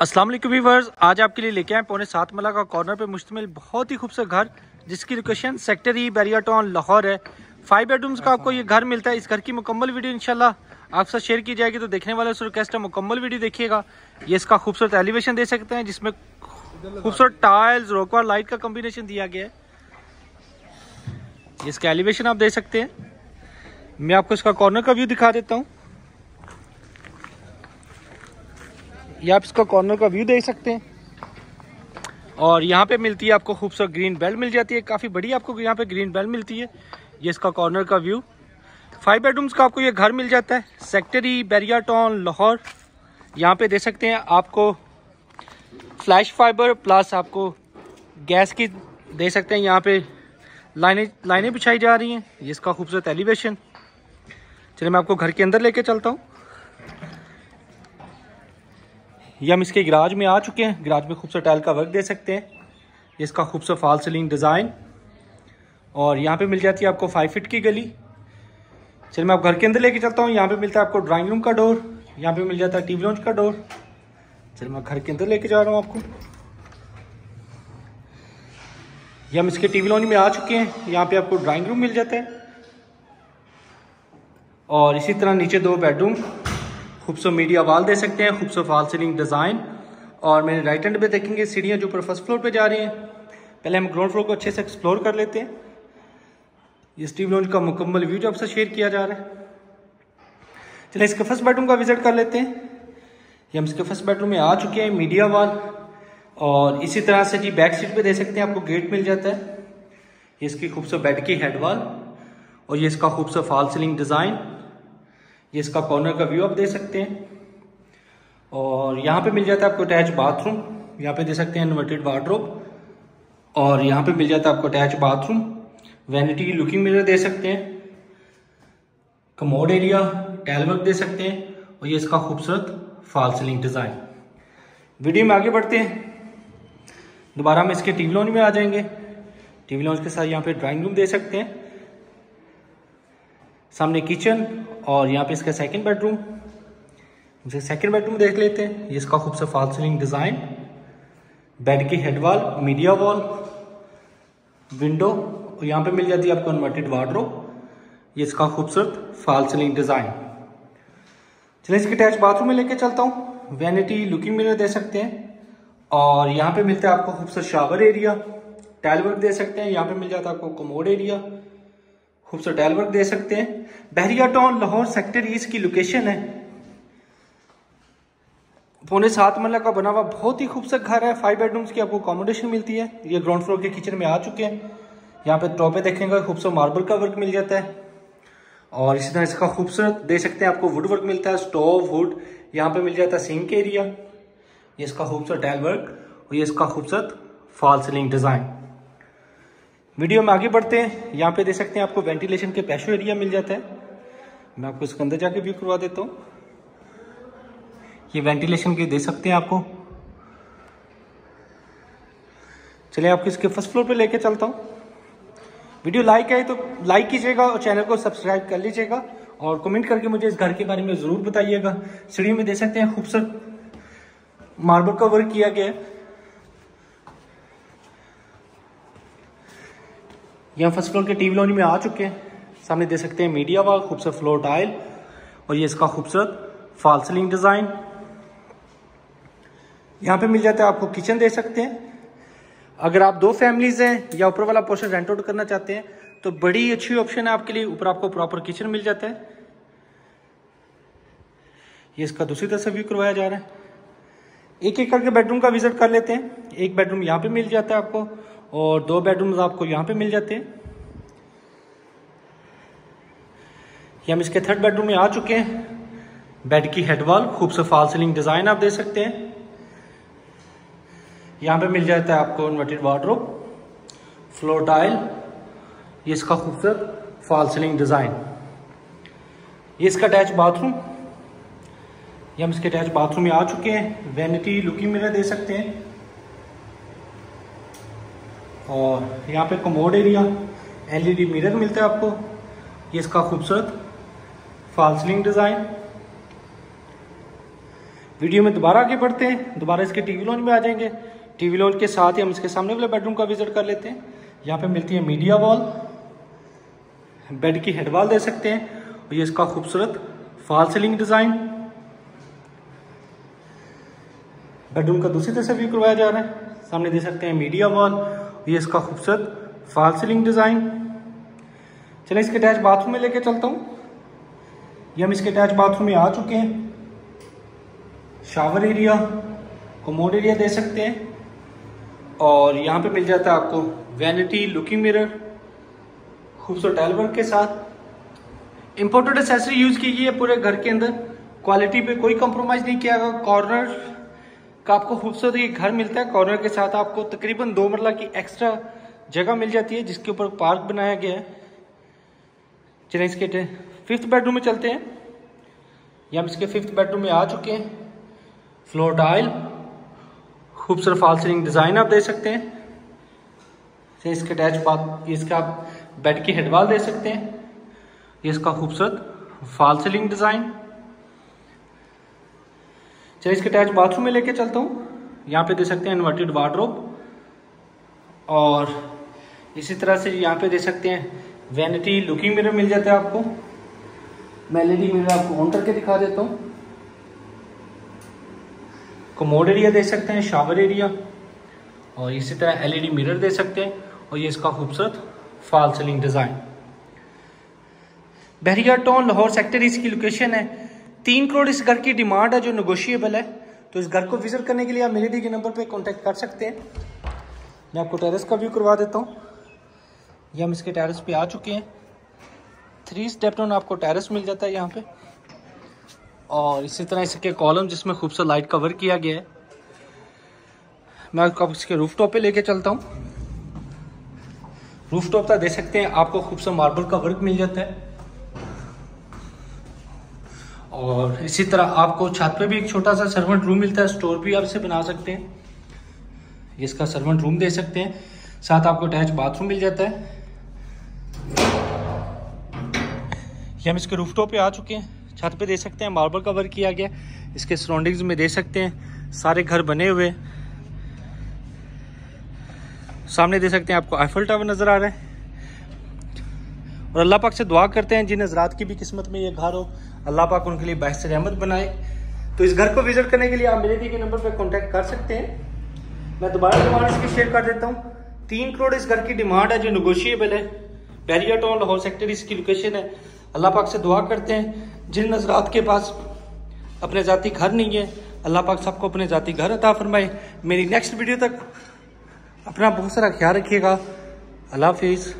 अस्सलाम वालेकुम व्यूवर्स, आज आपके लिए लेके आए पौने सात मला का कॉर्नर पे मुश्तमिल बहुत ही खूबसूरत घर, जिसकी location sector E Bahria Town Lahore है। फाइव बेडरूम्स का आपको ये घर मिलता है, इस घर की मुकम्मल वीडियो इंशाल्लाह आपसे शेयर की जाएगी तो देखने वाले से रिक्वेस्ट है मुकम्मल वीडियो देखिएगा। ये इसका खूबसूरत एलिवेशन दे सकते हैं, जिसमें खूबसूरत टाइल्स रोकवार लाइट का कॉम्बिनेशन दिया गया है। इसका एलिवेशन आप दे सकते हैं। मैं आपको इसका कॉर्नर का व्यू दिखा देता हूँ। ये आप इसका कॉर्नर का व्यू देख सकते हैं। और यहाँ पे मिलती है आपको खूबसूरत ग्रीन बेल्ट मिल जाती है। काफ़ी बड़ी आपको यहाँ पे ग्रीन बेल्ट मिलती है। ये इसका कॉर्नर का व्यू फाइव बेडरूम्स का आपको ये घर मिल जाता है। सेक्टरी बैरिया टाउन लाहौर यहाँ पे दे सकते हैं आपको फ्लैश फाइबर प्लस आपको गैस की दे सकते हैं। यहाँ पे लाइनें लाइनें बिछाई जा रही हैं। ये इसका खूबसूरत एलिवेशन चलिए मैं आपको घर के अंदर लेके चलता हूँ। ये हम इसके गराज में आ चुके हैं। गराज में खूबसूरत टाइल का वर्क दे सकते हैं। इसका खूबसूरत फॉल सीलिंग डिज़ाइन और यहाँ पे मिल जाती है आपको फाइव फिट की गली। चलिए मैं आप घर के अंदर लेके चलता हूँ। यहाँ पे मिलता है आपको ड्राइंग रूम का डोर यहाँ पे मिल जाता है टीवी लॉन्च का डोर चलिए मैं घर के अंदर लेके जा रहा हूँ आपको। ये हम इसके टीवी लॉन्च में आ चुके हैं। यहाँ पे आपको ड्राइंग रूम मिल जाता है। और इसी तरह नीचे दो बेडरूम खूबसूरत मीडिया वाल दे सकते हैं, खूबसूरत फॉल सीलिंग डिज़ाइन और मेरे राइट हैंड पे देखेंगे सीढ़ियाँ जो ऊपर फ़र्स्ट फ्लोर पे जा रही हैं। पहले हम ग्राउंड फ्लोर को अच्छे से एक्सप्लोर कर लेते हैं। ये स्टीव लॉन्च का मुकम्मल व्यू जो आपसे शेयर किया जा रहा है। चलिए इसके फ़र्स्ट बेडरूम का विज़िट कर लेते हैं। ये हम इसके फ़र्स्ट बेडरूम में आ चुके हैं मीडिया वाल और इसी तरह से जी बैक सीट पे दे सकते हैं, आपको गेट मिल जाता है। ये इसकी खूबसूरत बेड की हेड वाल और ये इसका खूबसूरत फॉल सीलिंग डिज़ाइन ये इसका कॉर्नर का व्यू आप दे सकते हैं। और यहाँ पे मिल जाता है आपको अटैच बाथरूम यहाँ पे दे सकते हैं इन्वर्टेड वार्ड्रोब और यहाँ पे मिल जाता है आपको अटैच बाथरूम वैनिटी की लुकिंग मिरर दे सकते हैं। कमोड एरिया टैलवर्क दे सकते हैं, और ये इसका खूबसूरत फॉल सीलिंग डिज़ाइन वीडियो में आगे बढ़ते हैं। दोबारा हम इसके टीवी लॉन्च में आ जाएँगे। टीवी लॉन्च के साथ यहाँ पे ड्राइंग रूम दे सकते हैं। सामने किचन और यहाँ पे इसका सेकंड बेडरूम इसे सेकंड बेडरूम देख लेते हैं। ये इसका खूबसूरत फॉल सीलिंग डिज़ाइन बेड की head wall media wall window और यहाँ पे मिल जाती है आपको इन्वर्टेड वार्ड्रो ये इसका खूबसूरत फॉल सीलिंग डिज़ाइन चलिए इसके अटैच बाथरूम में लेके चलता हूँ। वैनिटी लुकिंग मिरर दे सकते हैं। और यहाँ पे मिलता है आपको खूबसूरत शावर एरिया टाइल वर्क दे सकते हैं। यहाँ पे मिल जाता है आपको कमोड एरिया खूबसूरत टाइल वर्क दे सकते हैं। Bahria Town Lahore sector east की लोकेशन है। पौने सात मरला का बना हुआ बहुत ही खूबसूरत घर है। फाइव बेडरूम्स की आपको अकोमोडेशन मिलती है। ये ग्राउंड फ्लोर के किचन में आ चुके हैं। यहाँ पे टॉपे देखेंगे, खूबसूरत मार्बल का वर्क मिल जाता है। और इसी तरह इसका खूबसूरत दे सकते हैं, आपको वुड वर्क मिलता है। स्टोव वुड यहाँ पे मिल जाता है सिंक एरिया ये इसका खूबसूरत टाइल वर्क और ये इसका खूबसूरत फॉल सीलिंग डिज़ाइन वीडियो में आगे बढ़ते हैं। यहाँ पे दे सकते हैं आपको वेंटिलेशन के पैशो एरिया मिल जाता है। मैं आपको इसके अंदर जाके व्यू करवा देता हूँ। ये वेंटिलेशन के दे सकते हैं आपको। चलिए आपको इसके फ़र्स्ट फ्लोर पे लेके चलता हूँ। वीडियो लाइक है तो लाइक कीजिएगा और चैनल को सब्सक्राइब कर लीजिएगा और कमेंट करके मुझे इस घर के बारे में ज़रूर बताइएगा। सीढ़ी में दे सकते हैं खूबसूरत मार्बल का वर्क किया गया है। यहाँ फ़र्स्ट फ्लोर के टीवी लॉन्च में आ चुके हैं। सामने दे सकते हैं मीडिया वाल खूबसूरत फ्लोर टाइल और ये इसका खूबसूरत फॉल सीलिंग डिज़ाइन यहाँ पे मिल जाता है आपको किचन दे सकते हैं। अगर आप दो फैमिलीज़ हैं या ऊपर वाला पोर्शन रेंट आउट करना चाहते हैं तो बड़ी अच्छी ऑप्शन है आपके लिए। ऊपर आपको प्रॉपर किचन मिल जाता है। ये इसका दूसरी तरफ़ से व्यू करवाया जा रहा है। एक एक करके बेडरूम का विज़िट कर लेते हैं। एक बेडरूम यहाँ पे मिल जाता है आपको और दो बेडरूम्स आपको यहाँ पे मिल जाते हैं। ये हम इसके थर्ड बेडरूम में आ चुके हैं। बेड की हेड वॉल खूबसूरत फॉल सीलिंग डिज़ाइन आप दे सकते हैं। यहाँ पे मिल जाता है आपको इन्वर्टेड वार्ड्रोब फ्लोर टाइल ये इसका खूबसूरत फॉल सीलिंग डिज़ाइन ये इसका अटैच बाथरूम ये हम इसके अटैच बाथरूम में आ चुके हैं। वैनिटी लुकिंग मिरर दे सकते हैं। और यहाँ पे कमोड एरिया एलईडी मिरर मिलता है आपको। ये इसका खूबसूरत फॉल सीलिंग डिज़ाइन वीडियो में दोबारा आगे बढ़ते हैं। दोबारा इसके टीवी लॉन्च में आ जाएँगे। टीवी लॉन्च के साथ ही हम इसके सामने वाले बेडरूम का विज़िट कर लेते हैं। यहाँ पे मिलती है मीडिया वॉल बेड की हेडवाल दे सकते हैं। और ये इसका खूबसूरत फॉल सीलिंग डिज़ाइन बेडरूम का दूसरी तरह से व्यू करवाया जा रहा है। सामने दे सकते हैं मीडिया वॉल, ये इसका खूबसूरत फॉल सीलिंग डिज़ाइन। चले, इसके अटैच बाथरूम में लेके चलता हूँ। ये हम इसके अटैच बाथरूम में आ चुके हैं। शावर एरिया कोमोड एरिया दे सकते हैं। और यहाँ पे मिल जाता है आपको वैनिटी लुकिंग मिरर खूबसूरत टाइल वर्क के साथ। इम्पोर्टेड एसेसरी यूज़ की गई है पूरे घर के अंदर। क्वालिटी पे कोई कॉम्प्रोमाइज नहीं किया गया। कॉर्नर का आपको खूबसूरत ये घर मिलता है कॉर्नर के साथ आपको तकरीबन दो मरला की एक्स्ट्रा जगह मिल जाती है, जिसके ऊपर पार्क बनाया गया है। चलिए इसके फिफ्थ बेडरूम में चलते हैं। ये हम इसके फिफ्थ बेडरूम में आ चुके हैं। फ्लोर टाइल खूबसूरत फॉल सीलिंग डिज़ाइन आप दे सकते हैं। इसके अटैच बात इसका आप बेड की हेडवाल दे सकते हैं। ये इसका खूबसूरत फॉल सीलिंग डिज़ाइन चलिए इसके अटैच बाथरूम में लेके चलता हूँ। यहाँ पे दे सकते हैं इन्वर्टेड वार्ड्रोब और इसी तरह से यहाँ पे दे सकते हैं वैनिटी लुकिंग मिरर मिल जाता है आपको। मैं एलईडी मिरर आपको ऑन करके दिखा देता हूँ। कमोड एरिया दे सकते हैं शावर एरिया और इसी तरह एलईडी मिरर दे सकते हैं। और ये इसका खूबसूरत fall ceiling design Bahria Town Lahore sector इसकी लोकेशन है। तीन करोड़ इस घर की डिमांड है, जो नगोशिएबल है। तो इस घर को विज़िट करने के लिए आप मेरे दी के नंबर पे कांटेक्ट कर सकते हैं। मैं आपको टेरेस का व्यू करवा देता हूँ। ये हम इसके टेरेस पे आ चुके हैं। थ्री स्टेप आपको टेरेस मिल जाता है यहाँ पे। और इसी तरह इसके कॉलम जिसमें खूबसूरत लाइट कवर किया गया है। मैं आपको इसके रूफ टॉप पे लेके चलता हूँ। रूफ टॉप तक दे सकते हैं, आपको खूबसूरत मार्बल का वर्क मिल जाता है। और इसी तरह आपको छत पे भी एक छोटा सा सर्वेंट रूम मिलता है स्टोर भी आप इसे बना सकते हैं। इसका सर्वेंट रूम दे सकते हैं। साथ आपको अटैच बाथरूम मिल जाता है। ये हम इसके रूफटॉप पे आ चुके हैं। छत पे दे सकते हैं मार्बल कवर किया गया। इसके सराउंडिंग्स में दे सकते हैं। सारे घर बने हुए। सामने दे सकते हैं आपको आईफल टावर नज़र आ रहा है। और अल्लाह पाक से दुआ करते हैं जिन हजरात की भी किस्मत में ये घर हो। अल्लाह पाक उनके लिए बहस रहमत बनाए। तो इस घर को विज़िट करने के लिए आप मेरे दिए के नंबर पर कॉन्टैक्ट कर सकते हैं। मैं दोबारा डिमांड इसकी शेयर कर देता हूँ। तीन करोड़ इस घर की डिमांड है, जो नगोशिएबल है। बैरिया टाउन लाहौर सेक्टर इसकी लोकेशन है। अल्लाह पाक से दुआ करते हैं। जिन नजरात के पास अपने ज़ाती घर नहीं है, अल्लाह पाक सबको अपने ज़ाती घर अता फरमाए। मेरी नेक्स्ट वीडियो तक अपना बहुत सारा ख्याल रखिएगा। अल्लाह हाफिज़।